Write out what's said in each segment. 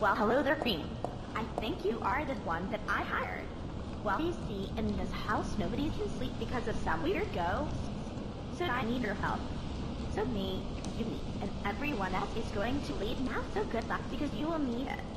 Well, hello there, Queen. I think you are the one that I hired. Well, you see, in this house, nobody can sleep because of some weird ghost. So I need your help. So me, you me, and everyone else is going to leave now. So good luck because you will need it.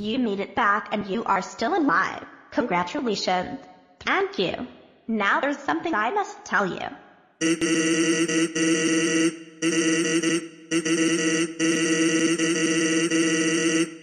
You made it back and you are still alive. Congratulations. Thank you. Now there's something I must tell you.